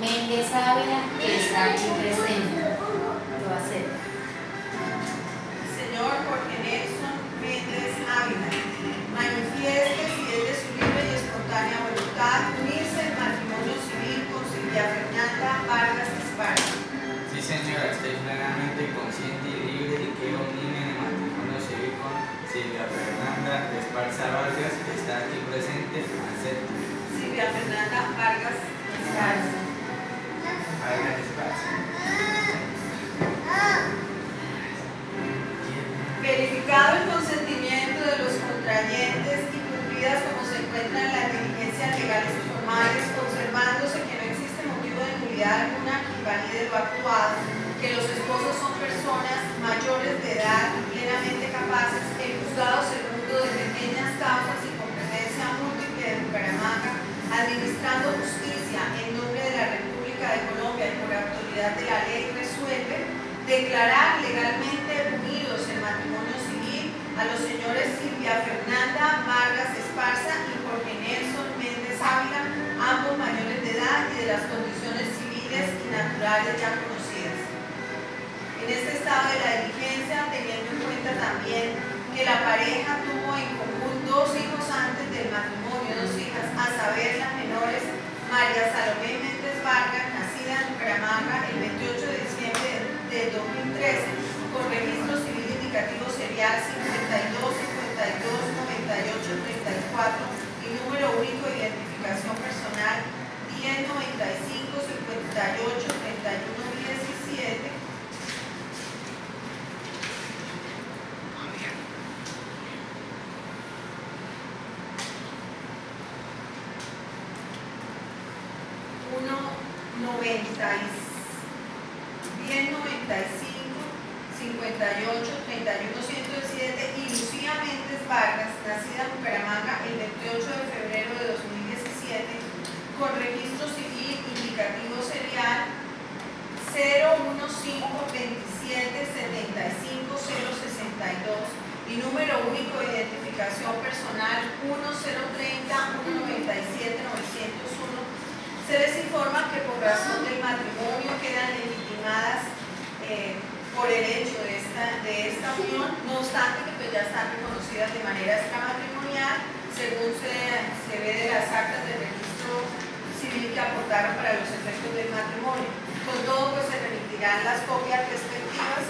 Méndez Ávila, que está aquí presente. Lo va a hacer. Señor Jorge Nelson Méndez Ávila, manifieste si es de su libre y espontánea voluntad unirse en matrimonio civil con Silvia Fernanda Vargas Esparza. Sí, señora, estoy plenamente consciente y libre de que unirme en el matrimonio civil con Silvia Fernanda Esparza Vargas, que está aquí presente, acepto. Silvia Fernanda nulidad alguna invalide lo actuado, que los esposos son personas mayores de edad y plenamente capaces, el juzgado segundo de pequeñas causas y competencia múltiple de Bucaramanga, administrando justicia en nombre de la República de Colombia y por autoridad de la ley, resuelve declarar legalmente unidos en matrimonio civil a los señores Silvia Fernanda Vargas Esparza y Jorge Nelson Méndez Ávila, ambos mayores de edad y de las condiciones ya conocidas. En este estado de la diligencia, teniendo en cuenta también que la pareja tuvo en común dos hijos antes del matrimonio, dos hijas, a saber las menores María Salomé Méndez Vargas, nacida en Bucaramanga el 28 de diciembre de 2013, con registro civil indicativo serial 52 52 98 34 y número único de identificación personal 10 95 58 31 17 1, 90 y 10, 95, 58, 31, 107 y Lucía Méndez Vargas, nacida en Bucaramanga el 28 de febrero de 2017, con registro civil indicativo serial 015 27 75 062 y número único de identificación personal 1030 197 901 se les informa que por razón del matrimonio quedan legitimadas eh, por el hecho de esta, de esta unión, no obstante que pues ya están reconocidas de manera extramatrimonial, según se, se ve de las actas del registro civil que aportaron para los efectos del matrimonio. Con todo, pues se remitirán las copias respectivas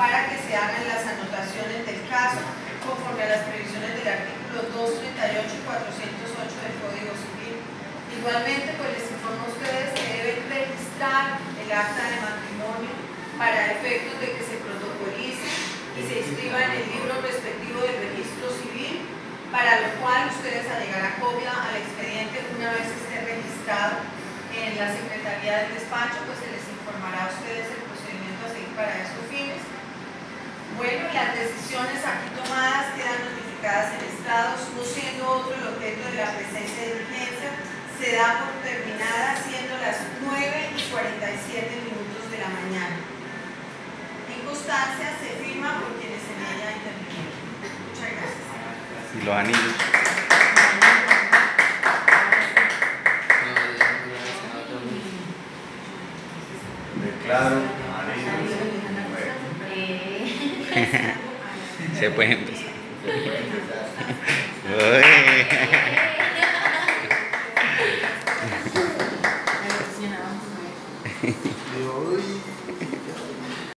para que se hagan las anotaciones del caso conforme a las previsiones del artículo 238 y 408 del Código Civil. Igualmente, pues el acta de matrimonio para efectos de que se protocolice y se inscriba en el libro respectivo del registro civil, para lo cual ustedes alegarán copia al expediente una vez esté registrado en la Secretaría del Despacho, pues se les informará a ustedes el procedimiento a seguir para estos fines. Bueno, las decisiones aquí tomadas quedan notificadas en estados, no siendo otro el objeto de la presente diligencia, se da por terminada siendo las 9 y 47 minutos de la mañana. En constancia se firma por quienes en ella intervinieron. Muchas gracias. Y los anillos. Eh, Se puede empezar.